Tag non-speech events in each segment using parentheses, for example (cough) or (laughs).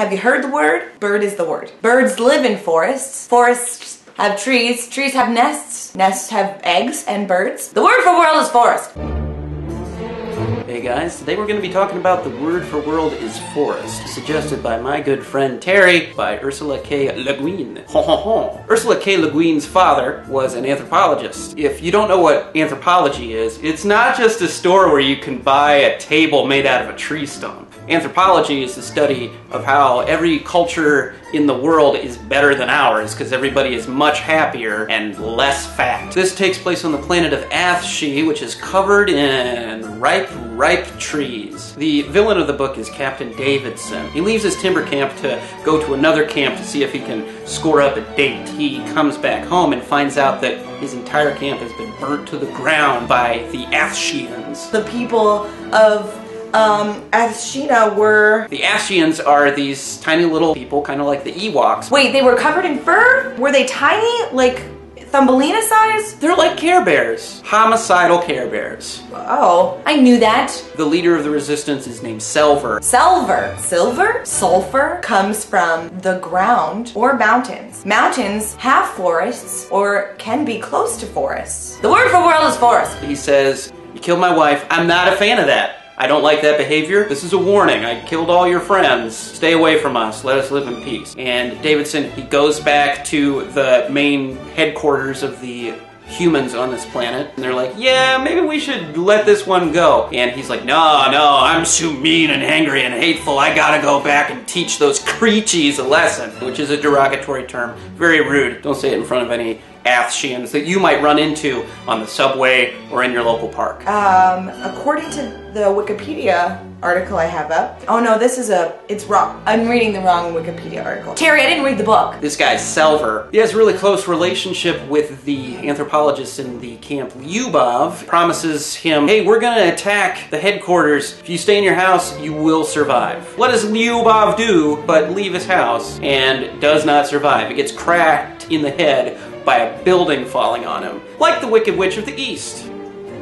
Have you heard the word? Bird is the word. Birds live in forests. Forests have trees. Trees have nests. Nests have eggs and birds. The word for world is forest. Hey guys, today we're going to be talking about the word for world is forest, suggested by my good friend Terry by Ursula K. Le Guin. (laughs) Ursula K. Le Guin's father was an anthropologist. If you don't know what anthropology is, it's not just a store where you can buy a table made out of a tree stump. Anthropology is the study of how every culture in the world is better than ours because everybody is much happier and less fat. This takes place on the planet of Athshe, which is covered in ripe, ripe trees. The villain of the book is Captain Davidson. He leaves his timber camp to go to another camp to see if he can score up a date. He comes back home and finds out that his entire camp has been burnt to the ground by the Athsheans. The people of um, Athshina were. The Athsheans are these tiny little people, kind of like the Ewoks. Wait, they were covered in fur? Were they tiny? Like Thumbelina size? They're like Care Bears, homicidal Care Bears. Oh, I knew that. The leader of the resistance is named Selver. Selver, silver, sulfur comes from the ground or mountains. Mountains have forests or can be close to forests. The word for world is forest. He says, You killed my wife. I'm not a fan of that. I don't like that behavior. This is a warning. I killed all your friends. Stay away from us. Let us live in peace. And Davidson, he goes back to the main headquarters of the humans on this planet. And they're like, yeah, maybe we should let this one go. And he's like, no, no, I'm too mean and angry and hateful. I gotta go back and teach those creechies a lesson, which is a derogatory term. Very rude. Don't say it in front of any Athsheans that you might run into on the subway or in your local park. Um, according to the Wikipedia article I have up. Oh no, this is a, it's wrong. I'm reading the wrong Wikipedia article. Terry, I didn't read the book. This guy's Selver. He has a really close relationship with the anthropologist in the camp, Lyubov. Promises him, hey, we're gonna attack the headquarters. If you stay in your house, you will survive. What does Lyubov do but leave his house and does not survive? It gets cracked in the head by a building falling on him, like the Wicked Witch of the East.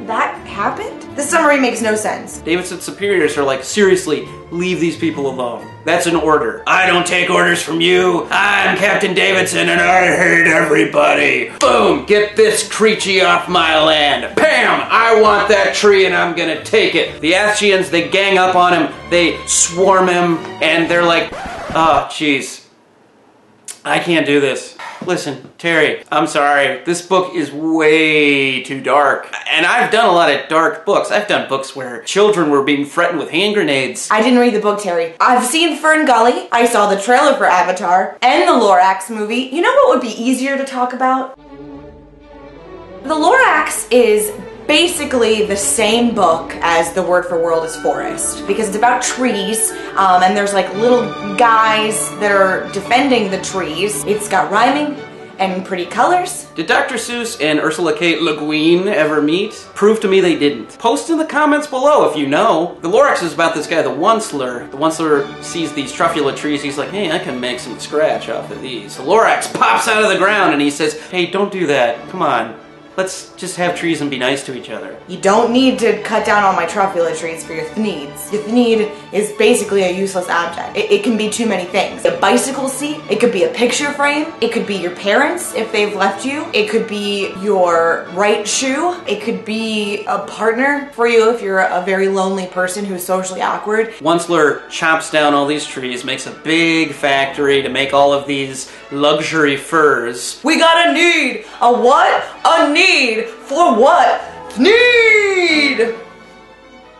That happened? This summary makes no sense. Davidson's superiors are like, seriously, leave these people alone. That's an order. I don't take orders from you. I'm Captain Davidson and I hate everybody. Boom! Get this creature off my land. Bam! I want that tree and I'm gonna take it. The Athsheans, they gang up on him, they swarm him, and they're like, oh, jeez. I can't do this. Listen, Terry, I'm sorry. This book is way too dark. And I've done a lot of dark books. I've done books where children were being threatened with hand grenades. I didn't read the book, Terry. I've seen Fern Gully. I saw the trailer for Avatar and the Lorax movie. You know what would be easier to talk about? The Lorax is basically the same book as the word for world is forest because it's about trees um, and there's like little guys that are defending the trees. It's got rhyming and pretty colors. Did Dr. Seuss and Ursula K. Le Guin ever meet? Prove to me they didn't. Post in the comments below if you know. The Lorax is about this guy, the Onceler. The Onceler sees these truffula trees. He's like, hey, I can make some scratch off of these. The Lorax pops out of the ground and he says, hey, don't do that. Come on. Let's just have trees and be nice to each other. You don't need to cut down all my truffula trees for your thneeds. Your thneed is basically a useless object. It, it, can be too many things. A bicycle seat, it could be a picture frame, it could be your parents if they've left you, it could be your right shoe, it could be a partner for you if you're a very lonely person who's socially awkward. Onceler chops down all these trees, makes a big factory to make all of these luxury furs. We gotta need! A what? A need! need for what? Need!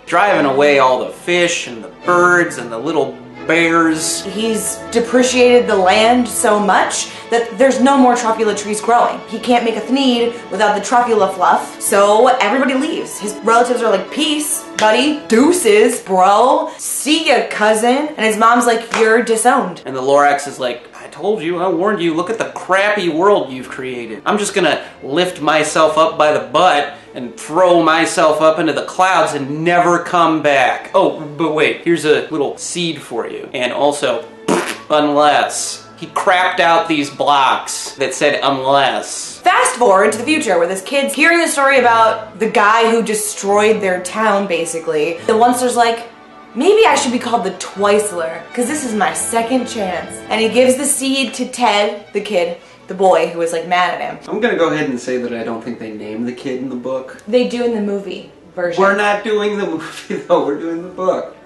Driving away all the fish and the birds and the little bears. He's depreciated the land so much that there's no more truffula trees growing. He can't make a thneed without the truffula fluff, so everybody leaves. His relatives are like, peace, buddy, deuces, bro, see ya, cousin. And his mom's like, you're disowned. And the Lorax is like, I told you, I warned you, look at the crappy world you've created. I'm just gonna lift myself up by the butt and throw myself up into the clouds and never come back. Oh, but wait, here's a little seed for you. And also, (laughs) unless he crapped out these blocks that said unless. Fast forward to the future where this kid's hearing the story about the guy who destroyed their town basically. The Onceler's like, maybe I should be called the Twiceler, because this is my second chance. And he gives the seed to Ted, the kid, the boy who was like mad at him. I'm gonna go ahead and say that I don't think they name the kid in the book. They do in the movie version. We're not doing the movie (laughs) though, we're doing the book.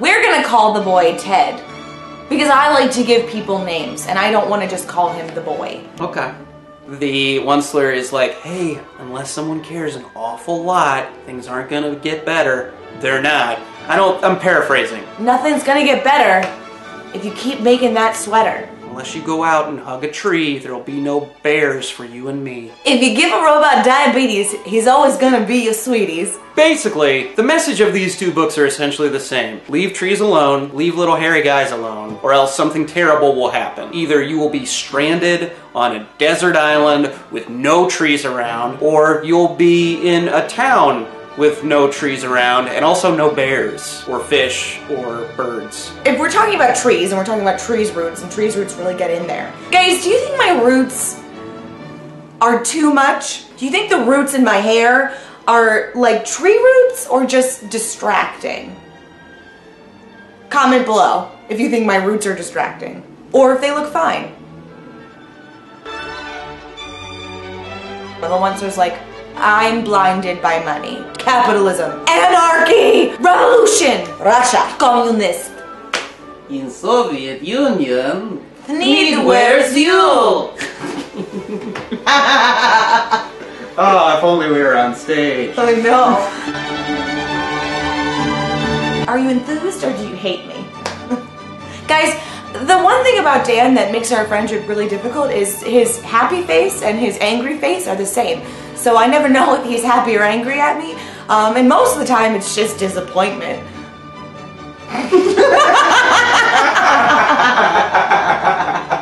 We're gonna call the boy Ted. Because I like to give people names, and I don't want to just call him the boy. Okay. The Onceler is like, hey, unless someone cares an awful lot, things aren't gonna get better. They're not. I don't, I'm paraphrasing. Nothing's gonna get better if you keep making that sweater. Unless you go out and hug a tree, there'll be no bears for you and me. If you give a robot diabetes, he's always gonna be your sweeties. Basically, the message of these two books are essentially the same. Leave trees alone, leave little hairy guys alone, or else something terrible will happen. Either you will be stranded on a desert island with no trees around, or you'll be in a town with no trees around and also no bears or fish or birds. If we're talking about trees and we're talking about trees roots and trees roots really get in there. Guys, do you think my roots are too much? Do you think the roots in my hair are like tree roots or just distracting? Comment below if you think my roots are distracting or if they look fine. The ones who's like, I'm blinded by money. Capitalism. Anarchy! Revolution! Russia. Communist. In Soviet Union, Thneed wears (laughs) you. oh, if only we were on stage. I know. (laughs) Are you enthused or do you hate me? (laughs) Guys, the one thing about Dan that makes our friendship really difficult is his happy face and his angry face are the same. So I never (laughs) know if he's happy or angry at me. Um, and most of the time it's just disappointment. (laughs)